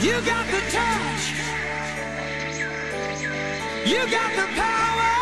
You got the touch. You got the power.